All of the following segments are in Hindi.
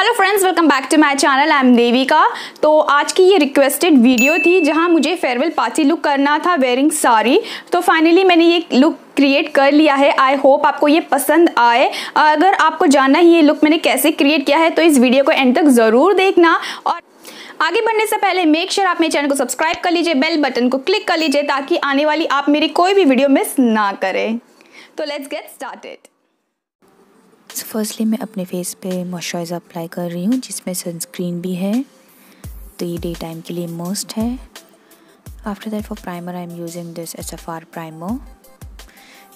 Hello friends welcome back to my channel I am Devika तो आज की ये रिक्वेस्टेड वीडियो थी जहाँ मुझे फेयरवेल पार्टी लुक करना था वेयरिंग साड़ी। तो फाइनली मैंने ये लुक क्रिएट कर लिया है। आई होप आपको ये पसंद आए। अगर आपको जानना ही ये लुक मैंने कैसे क्रिएट किया है तो इस वीडियो को एंड तक ज़रूर देखना। और आगे बढ़ने से पहले मेक श्योर sure आप मेरे चैनल को सब्सक्राइब कर लीजिए बेल बटन को क्लिक कर लीजिए ताकि आने वाली आप मेरी कोई भी वीडियो मिस ना करें। तो let's get started so firstly मैं अपने फेस पे मॉइस्चराइज़र अप्लाई कर रही हूँ, जिसमें सनस्क्रीन भी है। तो ये डे टाइम के लिए मोस्ट है। After that for primer I am using this S F R primer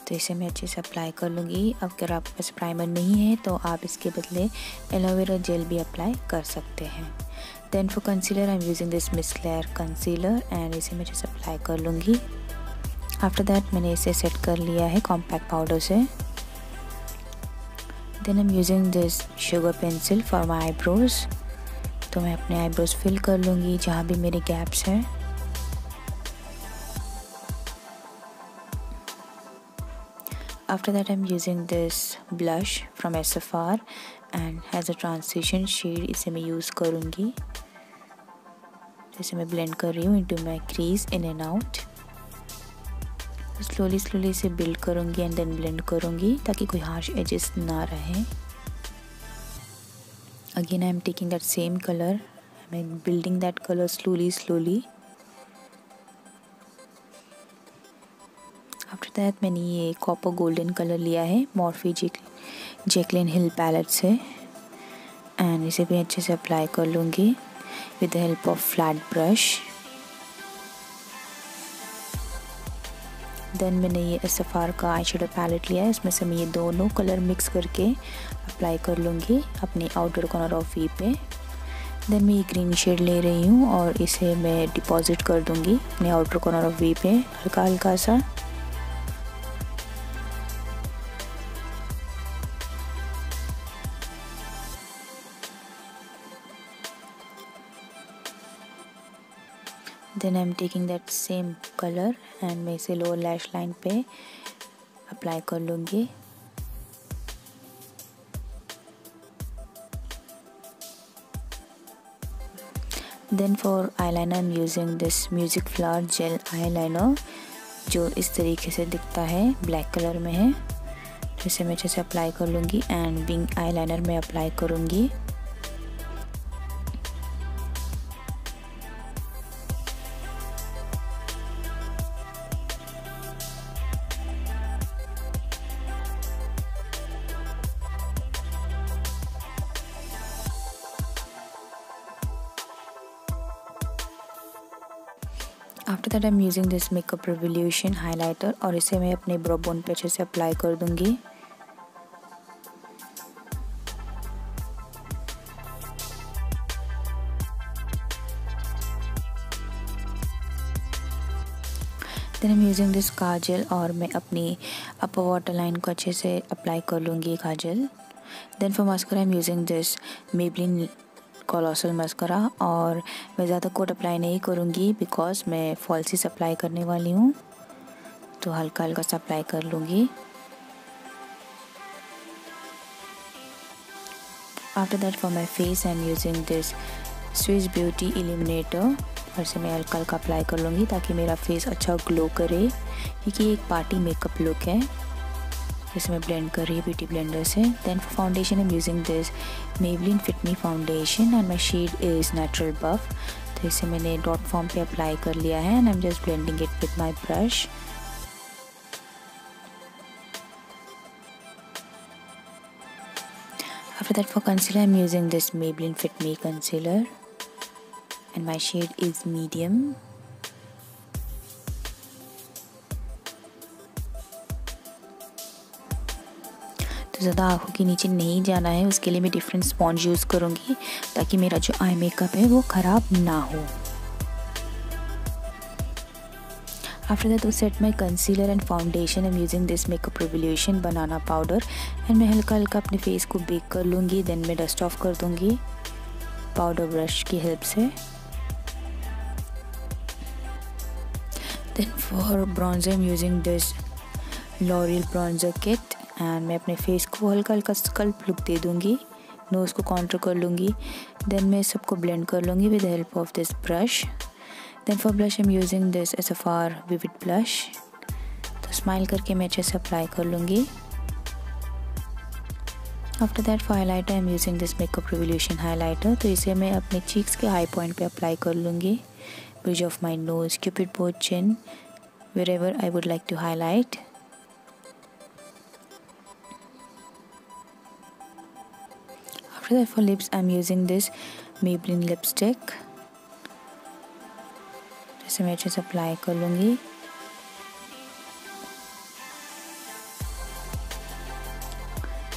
तो इसे मैं अच्छे से अप्लाई कर लूँगी। अब अगर आपके पास प्राइमर नहीं है तो आप इसके बदले एलोवेरा जेल भी अप्लाई कर सकते हैं। Then for concealer I am using this Miss Claire concealer and इसे मैं अच्छे से अप्लाई कर लूँगी। आफ्टर दैट मैंने इसे सेट कर लिया है कॉम्पैक्ट पाउडर से। Then I am using this Sugar pencil for my eyebrows तो मैं अपने आईब्रोज फिल कर लूँगी जहाँ भी मेरे गैप्स हैं। After that, I'm using this blush from SFR and has a transition shade, इसे मैं यूज़ करूँगी। जैसे मैं ब्लेंड कर रही हूँ into my crease in and slowly slowly इसे बिल्ड करूँगी एंड देन ब्लेंड करूँगी ताकि कोई हार्श एजेस ना रहे। Again I am taking that same colour I am building that colour slowly slowly after that मैंने ये कॉपर गोल्डन कलर लिया है Morphe Jac Jaclyn Hill palette से। एंड इसे भी अच्छे से अप्लाई कर लूँगी with the help of flat brush then मैंने ये एस एफ़ आर का आई शेडो पैलेट लिया है। इसमें से मैं ये दोनों कलर मिक्स करके अप्लाई कर लूँगी अपने आउटर कॉर्नर ऑफ़ वी पे। देन मैं ये ग्रीन शेड ले रही हूँ और इसे मैं डिपॉजिट कर दूँगी अपने आउटर कॉर्नर ऑफ़ वी पे हल्का हल्का सा। Then I am taking that same colour and मैं इसे लोअर लैश लाइन पे अप्लाई कर लूँगी। Then for eyeliner I am using this Music Flower gel eyeliner जो इस तरीके से दिखता है ब्लैक कलर में है। इसे मैं अच्छे से अप्लाई कर लूँगी एंड विंग आईलाइनर में अप्लाई करूँगी। After that I am using this Makeup Revolution highlighter और इसे मैं अपने ब्रोबोन पे अच्छे से अप्लाई कर दूँगी। Then I am using this kajal और मैं अपनी अपर वाटर लाइन को अच्छे से अप्लाई कर लूँगी kajal then for mascara I am using this Maybelline Colossal mascara और मैं ज़्यादा कोट अप्लाई नहीं करूँगी बिकॉज़ मैं फॉल्सिस अप्लाई करने वाली हूँ। तो हल्का हल्का सा अप्लाई कर लूँगी। After that for my face I am using this Swiss Beauty illuminator और से मैं हल्का हल्का अप्लाई कर लूँगी ताकि मेरा फेस अच्छा ग्लो करे। क्योंकि एक पार्टी मेकअप लुक है। जिसे मैं ब्लेंड कर रही हूँ ब्यूटी ब्लेंडर से। Then for foundation I am using this Maybelline Fit Me foundation and my shade is natural buff तो इसे मैंने डॉट फॉर्म पे अप्लाई कर लिया है and I am just blending it with my brush After that, for concealer I am using this Maybelline Fit Me concealer and my shade is medium. ज़्यादा आँखों के नीचे नहीं जाना है, उसके लिए मैं डिफरेंट स्पॉन्ज यूज़ करूँगी ताकि मेरा जो आई मेकअप है वो ख़राब ना हो। After that to set my concealer and foundation am using this Makeup Revolution banana powder and मैं हल्का हल्का अपने फेस को बेक कर लूँगी देन मैं डस्ट ऑफ़ कर दूँगी पाउडर ब्रश की हेल्प से। Then for bronzer am using this L'Oreal bronzer kit and मैं अपने फेस को हल्का हल्का स्कल्प लुक दे दूँगी। नोज़ को काउंटर कर लूँगी। देन मैं सबको ब्लेंड कर लूँगी with help of this brush then for blush I am using this S F R vivid blush तो स्माइल करके मैं अच्छे से अप्लाई कर लूँगी। After that for highlighter I am using this Makeup Revolution highlighter तो इसे मैं अपने चीक्स के हाई पॉइंट पे अप्लाई कर लूँगी। Bridge of my nose cupid both chin wherever I would like to highlight after that for lips I'm using this Maybelline lipstick जैसे मैं अच्छे से अप्लाई कर लूँगी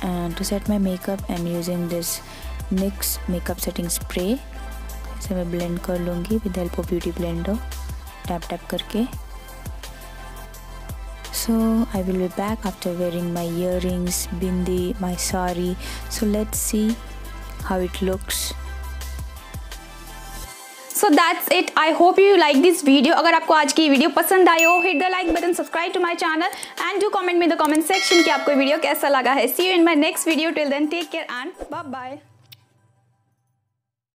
and to set my makeup I'm using this NYX makeup setting spray इसे मैं blend कर लूँगी with the help of beauty blender tap tap करके so I will be back after wearing my earrings bindi my sari so let's see how it looks. So that's it I hope you like this video अगर आपको आज की वीडियो पसंद आई हो hit the like button subscribe to my channel and do comment में द कमेंट सेक्शन कि आपको वीडियो कैसा लगा है. See you in my next video till then take care and bye bye